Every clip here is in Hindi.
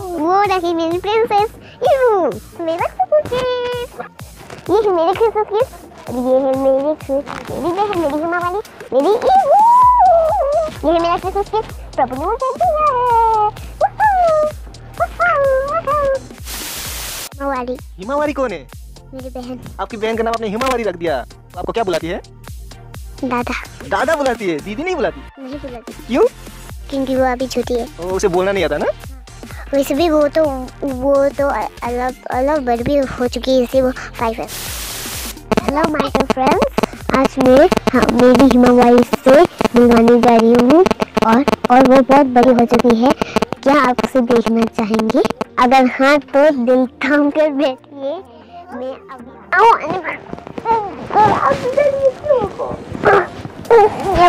वो रही मेरी प्रिंसेस यू मेरा क्रिसमस ये है मेरे क्रिसमस गिफ्ट और ये है मेरे मेरी बहन मेरी हिमा वाली मेरी ईवू ये है मेरा क्रिसमस गिफ्ट प्रभु ने मुझे दिया है हिमावाली हिमावारी कौन है मेरी बहन आपकी बहन का नाम आपने हिमावारी रख दिया आपको क्या बुलाती है दादा। दादा बुलाती है दीदी नहीं बुलाती? नहीं बुलाती। क्यों? क्योंकि वो अभी छोटी है। उसे बोलना नहीं आता ना? वैसे भी वो तो वो तो अलग अलग बड़ भी हो चुकी है इसलिए वो फाइव है हेलो माय टू फ्रेंड्स आज मैं हाँ, मेरी हिमावाई से मिलवाने जा रही हूँ और और वो बहुत बड़ी हो चुकी है। क्या आप उसे देखना चाहेंगे? अगर हाँ तो दिल थाम कर बैठिए। मैं अभी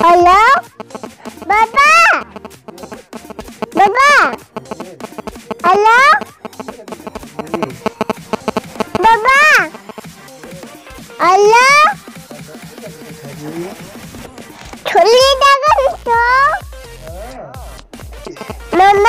Hello? Baba? Baba? Hello? Baba? Hello? 졸리다가 있어. 엄마.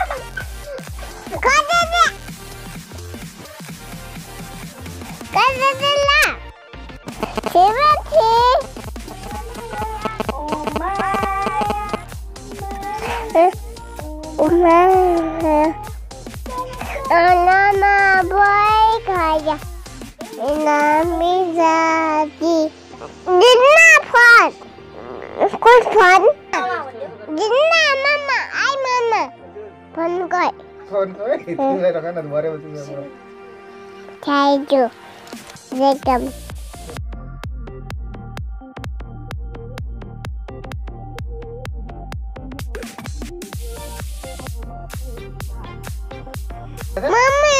Namizaki. Did not fun. Of course, fun. Did not, Mama. I, Mama. Fun guy. Fun guy. Itu saya Mama.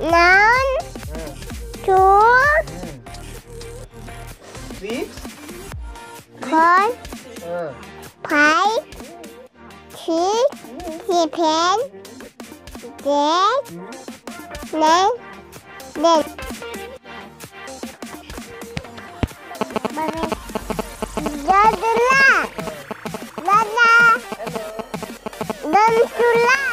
nine, mm. two, mm. six, four, uh. five, six, seven, eight, nine, ten. Dadula, dada, dada, dada.